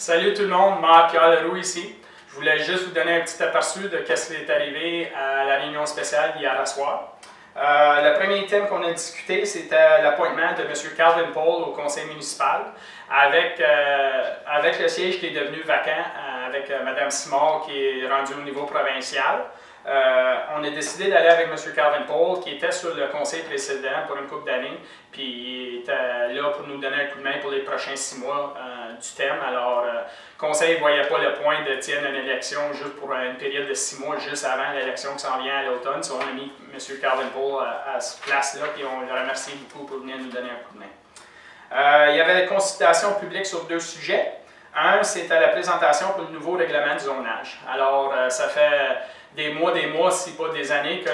Salut tout le monde, Marc Pierre Leroux ici. Je voulais juste vous donner un petit aperçu de ce qui est arrivé à la réunion spéciale hier soir. Euh, le premier thème qu'on a discuté, c'était l'appointement de M. Calvin Paul au conseil municipal avec, euh, avec le siège qui est devenu vacant, euh, avec Mme Simard qui est rendue au niveau provincial. Euh, on a décidé d'aller avec M. Calvin Paul, qui était sur le conseil précédent pour une couple d'années, puis il était là pour nous donner un coup de main pour les prochains six mois euh, du thème. Alors, euh, conseil ne voyait pas le point de tenir une élection juste pour une période de six mois, juste avant l'élection qui s'en vient à l'automne. on a mis M. Calvin Paul à, à cette place-là, puis on le remercie beaucoup pour venir nous donner un coup de main. il y avait une consultation publique sur deux sujets. Un, c'était la présentation pour le nouveau règlement de zonage. Alors, ça fait des mois, des mois, si pas des années, que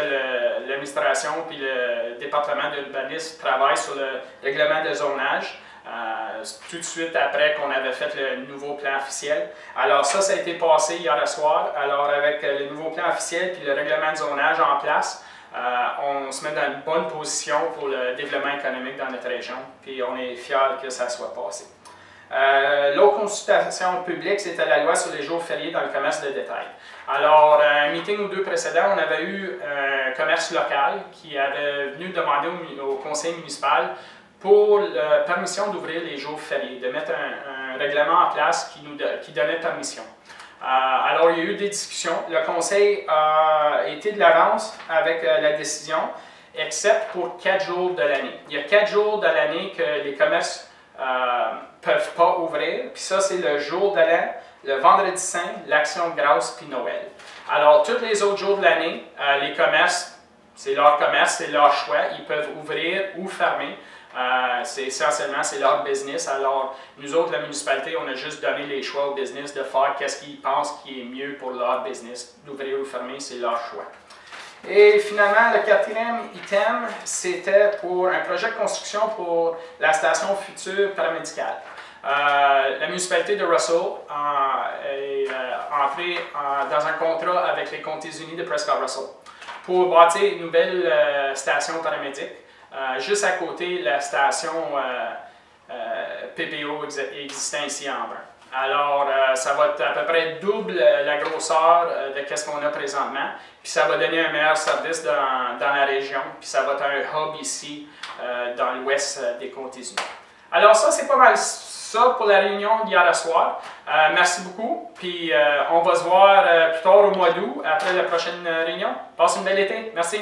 l'administration puis le département de l'urbanisme travaillent sur le règlement de zonage. Euh, tout de suite après qu'on avait fait le nouveau plan officiel. Alors ça, ça a été passé hier soir. Alors avec le nouveau plan officiel puis le règlement de zonage en place, euh, on se met dans une bonne position pour le développement économique dans notre région. Puis on est fiers que ça soit passé. Euh, l'autre consultation publique, c'était la loi sur les jours fériés dans le commerce de détail. Alors, un meeting ou deux précédents, on avait eu un commerce local qui avait venu demander au, conseil municipal pour la permission d'ouvrir les jours fériés, de mettre un, règlement en place qui, nous, qui donnait permission. Euh, alors, il y a eu des discussions. Le conseil a été de l'avance avec euh, la décision, except pour quatre jours de l'année. Il y a quatre jours de l'année que les commerces ne euh, peuvent pas ouvrir. Puis ça, c'est le jour de l'an, le vendredi saint, l'action de grâce, puis Noël. Alors, tous les autres jours de l'année, les commerces, c'est leur commerce, c'est leur choix. Ils peuvent ouvrir ou fermer. Euh, c'est essentiellement, c'est leur business. Alors, nous autres, la municipalité, on a juste donné les choix au business de faire qu'est-ce qu'ils pensent qui est mieux pour leur business. D'ouvrir ou fermer, c'est leur choix. Et finalement, le quatrième item, c'était pour un projet de construction pour la station future paramédicale. Euh, la municipalité de Russell est euh, entrée dans un contrat avec les Comtés unis de Prescott Russell pour bâtir une nouvelle station paramédique juste à côté de la station PPO existante ici en bas. Alors, euh, ça va être à peu près double la grosseur euh, de ce qu'on a présentement. Puis ça va donner un meilleur service dans, dans la région. Puis ça va être un hub ici, euh, dans l'ouest des Comtés-Unis. Alors ça, c'est pas mal ça pour la réunion d'hier soir. merci beaucoup. Puis on va se voir plus tard au mois d'août, après la prochaine réunion. Passe une belle été. Merci.